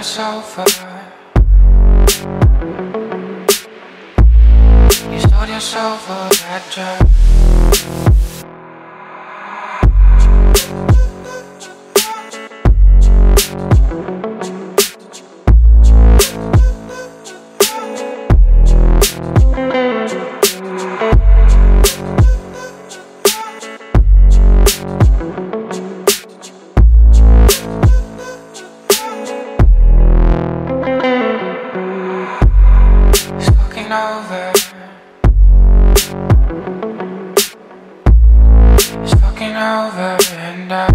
For. You sold your soul for that drug. over and done.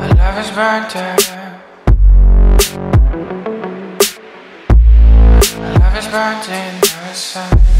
Our love is burnt out. Our love is burnt in the sun.